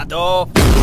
スタート